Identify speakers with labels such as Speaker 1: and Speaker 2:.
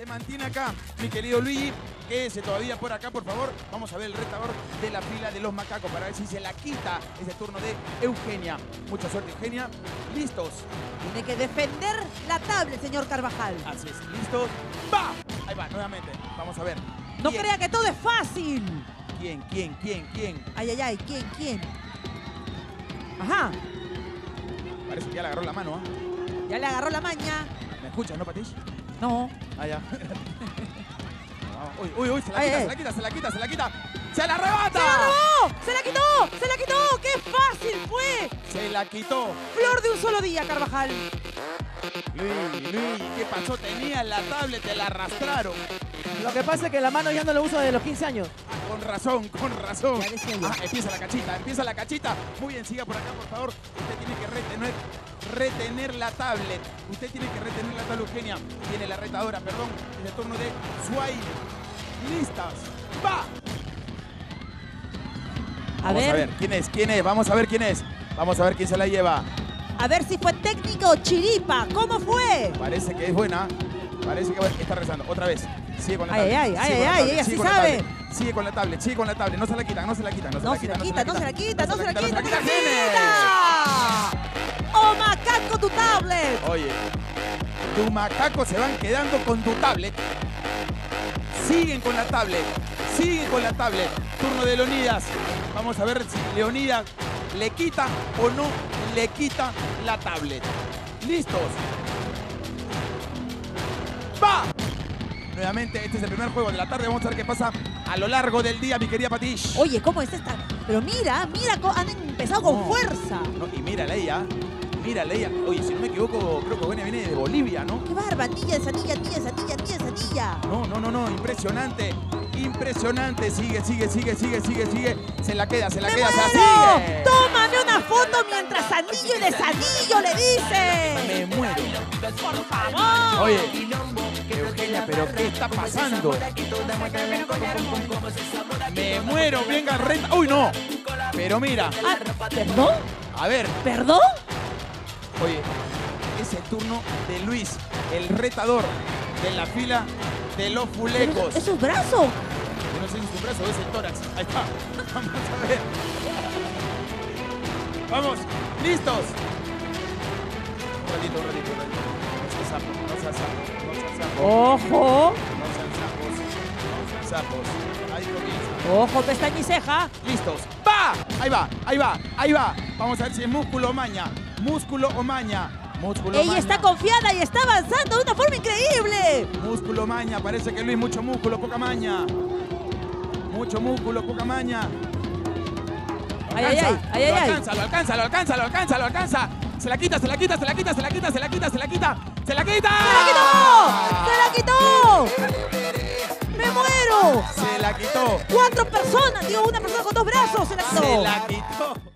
Speaker 1: Se mantiene acá, mi querido Luigi. Quédese todavía por acá, por favor. Vamos a ver el retador de la fila de los macacos para ver si se la quita ese turno de Eugenia. Mucha suerte, Eugenia. Listos.
Speaker 2: Tiene que defender la tablet, señor Carvajal.
Speaker 1: Así es, listos. ¡Va! Ahí va, nuevamente. Vamos a ver.
Speaker 2: No
Speaker 1: ¿Quién?
Speaker 2: crea que todo es fácil.
Speaker 1: ¿Quién, quién, quién, quién?
Speaker 2: Ay, ay, ay, ¿quién, quién? Ajá,
Speaker 1: Parece que ya le agarró la mano, ¿ah?
Speaker 2: ya le agarró la maña.
Speaker 1: ¿Me escuchas, no, Patish?
Speaker 2: No.
Speaker 1: Ah, ya. uy, uy, uy, se la quita, se la quita, se la quita, se la quita. ¡Se la arrebata!
Speaker 2: ¡Se la robó! ¡Se la quitó! ¡Se la quitó! ¡Qué fácil fue!
Speaker 1: Se la quitó.
Speaker 2: Flor de un solo día, Carvajal.
Speaker 1: Luis, Luis, ¿qué pasó? Tenía la tablet, te la arrastraron.
Speaker 3: Lo que pasa es que la mano ya no la uso desde los 15 años.
Speaker 1: Con razón, con razón. Ah, empieza la cachita, empieza la cachita. Muy bien, siga por acá, por favor. Usted tiene que retener, retener la tablet. Usted tiene que retener la tablet, Eugenia. Viene la retadora, perdón. Es el turno de Swahili. Listas. ¡Va!
Speaker 2: A
Speaker 1: Vamos
Speaker 2: ver,
Speaker 1: a ver, ¿quién es? ¿Quién es? Vamos a ver quién es. Vamos a ver quién se la lleva.
Speaker 2: A ver si fue técnico o chiripa. ¿Cómo fue?
Speaker 1: Parece que es buena. Parece que está rezando. Otra vez. Sigue con la
Speaker 2: Ay,
Speaker 1: tablet.
Speaker 2: ay, ay,
Speaker 1: sigue con la
Speaker 2: ay,
Speaker 1: tablet,
Speaker 2: ella sí sabe.
Speaker 1: Sigue con la tablet, sigue con la tablet. No se la quitan, no se la quitan, no se
Speaker 2: No
Speaker 1: la
Speaker 2: se la
Speaker 1: quitan.
Speaker 2: quita, no se la quita, no se la quita, no se la quita. ¡Oh, macaco, tu tablet!
Speaker 1: Oye, tu macaco se van quedando con tu tablet. Siguen con la tablet. Siguen con la tablet. Turno de Leonidas. Vamos a ver si Leonidas le quita o no le quita la tablet. ¿Listos? ¡Va! Nuevamente, este es el primer juego de la tarde. Vamos a ver qué pasa a lo largo del día, mi querida Patish.
Speaker 2: Oye, ¿cómo es esta? Pero mira, mira, han empezado con
Speaker 1: No.
Speaker 2: fuerza.
Speaker 1: No, y mírala ella. Mírala ella. Oye, si no me equivoco, creo que Eugenia viene de Bolivia, ¿no?
Speaker 2: ¡Qué barba! Esa niña, niña, esa niña.
Speaker 1: No, no, no, no, impresionante. Impresionante. Sigue, sigue, sigue, sigue, sigue, sigue. Se la queda, se la
Speaker 2: ¡Me
Speaker 1: queda, se la sigue.
Speaker 2: ¡Tómame
Speaker 1: Oye, Eugenia, pero ¿qué está pasando? Me muero, venga, reta. Uy, no. Pero mira,
Speaker 2: Ah, ¿Perdón?
Speaker 1: a ver,
Speaker 2: ¿Perdón?
Speaker 1: oye, es el turno de Luis, el retador de la fila de los fulecos.
Speaker 2: ¿Es su brazo?
Speaker 1: Yo no sé si es tu brazo o es el tórax. Ahí está. Vamos a ver. Vamos, listos. Un ratito, un ratito, un ratito.
Speaker 2: ¡Ojo! ¡Ojo, pestaña y ceja!
Speaker 1: Listos. ¡Va! Ahí va, ahí va, ahí va. Vamos a ver si es músculo o maña. Músculo o maña. Músculo
Speaker 2: Ella
Speaker 1: maña.
Speaker 2: está confiada y está avanzando de una forma increíble.
Speaker 1: Músculo maña, parece que Luis mucho músculo, poca maña. Mucho músculo, poca maña.
Speaker 2: Ay, ay, ay, ay,
Speaker 1: lo alcanza, lo alcanza, lo alcanza, lo alcanza, lo alcanza. Se la quita, se la quita, se la quita, se la quita, se la quita, se la quita, se la quita.
Speaker 2: ¡Se la quitó! ¡Se la quitó! ¡Me muero!
Speaker 1: Se la quitó.
Speaker 2: ¡Cuatro personas! Digo, una persona con dos brazos se la quitó.
Speaker 1: Se la quitó.